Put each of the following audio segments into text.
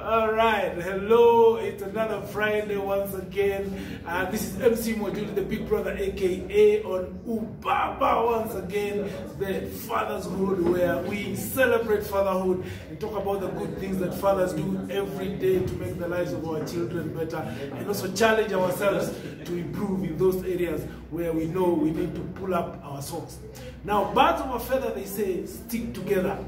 All right, hello. It's another Friday once again. Uh, this is MC Mwajuli, the Big Brother, aka on Ubaba once again, the Father's Fatherhood, where we celebrate fatherhood and talk about the good things that fathers do every day to make the lives of our children better, and also challenge ourselves to improve in those areas where we know we need to pull up our socks. Now, birds of a feather, they say, stick together.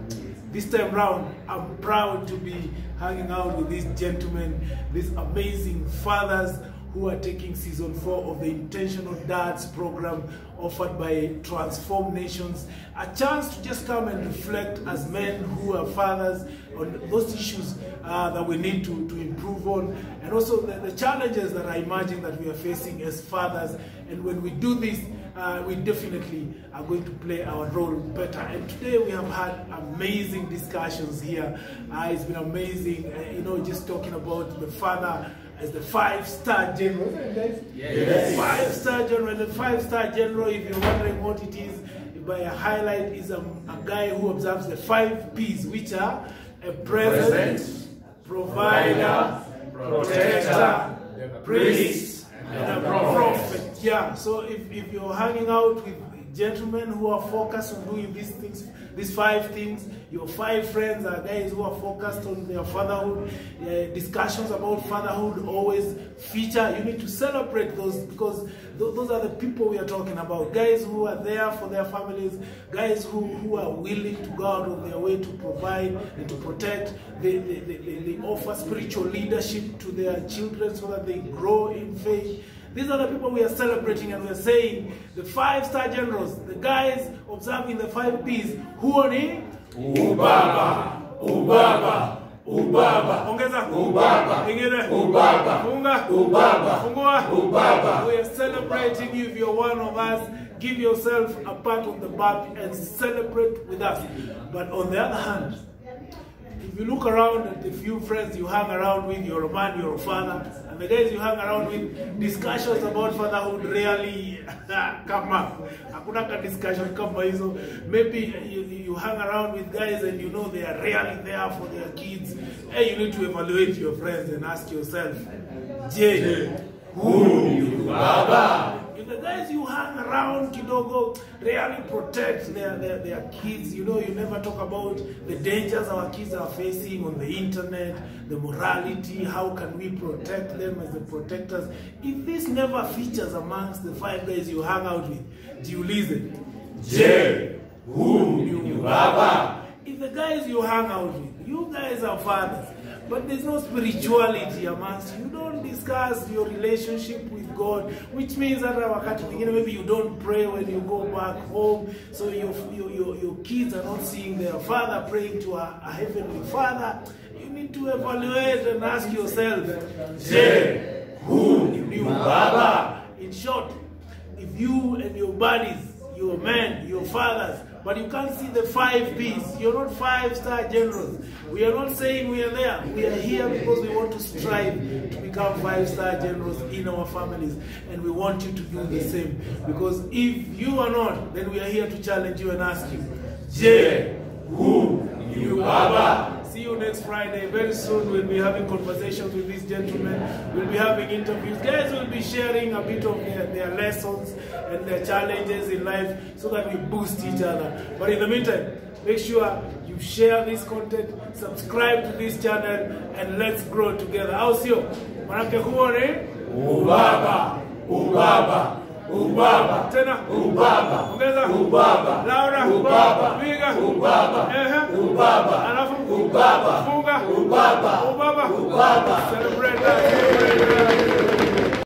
This time round, I'm proud to be hanging out with these gentlemen, these amazing fathers who are taking season four of the Intentional Dads program offered by Transform Nations. A chance to just come and reflect as men who are fathers on those issues uh, that we need to, to improve on, and also the, the challenges that I imagine that we are facing as fathers. And when we do this, uh, we definitely are going to play our role better. And today we have had amazing discussions here. Uh, it's been amazing, uh, you know, just talking about the father as the five-star general. Guys? Yes. Five-star general. The five-star general, if you're wondering what it is, by a highlight is a, a guy who observes the five P's, which are a present, Present, provider, protector, priest, and a prophet. Yeah, so if, if you're hanging out with gentlemen who are focused on doing these things, these five things, your five friends are guys who are focused on their fatherhood, uh, discussions about fatherhood always feature. You need to celebrate those because th- those are the people we are talking about. Guys who are there for their families, guys who, who are willing to go out of their way to provide and to protect. They, they, they, they they offer spiritual leadership to their children so that they grow in faith. These are the people we are celebrating and we are saying the five star generals, the guys observing the five P's. Who are they? Ubaba, ubaba, ubaba, Ongeza. Ubaba. Ingine. Ubaba. Funga. Ubaba. Fungua. Ubaba. We are celebrating you if you're one of us. Give yourself a pat on the back and celebrate with us. But on the other hand, if you look around at the few friends you hang around with, you're a man, you're a father, and the guys you hang around with, discussions about fatherhood rarely ah, come up. Hakuna discussion kama hizo. Maybe you, you hang around with guys and you know they are rarely there for their kids. Hey, you need to evaluate your friends and ask yourself, Je, who you Baba, if the guys you hang around kidogo really protect their, their, their kids, you know, you never talk about the dangers our kids are facing on the internet, the morality, how can we protect them as the protectors. If this never features amongst the five guys you hang out with, do you listen? Je, who you Baba, If the guys you hang out with, you guys are fathers, but there's no spirituality amongst you. You don't discuss your relationship with God, which means that wakati mwingine maybe you don't pray when you go back home, so your, your, your, kids are not seeing their father praying to a, a heavenly father. You need to evaluate and ask yourself, Je, who you Baba, in short, if you and your buddies, your men, your fathers, but you can't see the five P's, you're not five star generals. We are not saying we are there. We are here because we want to strive to become five star generals in our families. And we want you to do the same. Because if you are not, then we are here to challenge you and ask you, Je, who you See you next Friday. Very soon we'll be having conversations with these gentlemen. We'll be having interviews. Guys will be sharing a bit of their, their lessons and their challenges in life so that we boost each other. But in the meantime, make sure you share this content, subscribe to this channel, and let's grow together. Au ni ubaba, ubaba, ubaba. Tena. Ubaba. Ongeza. Ubaba. Laura. Ubaba. Piga ubaba. Ehe. Ubaba. Alafu. Ubaba. Funga. Ubaba. Ubaba. Ubaba. Celebrate that.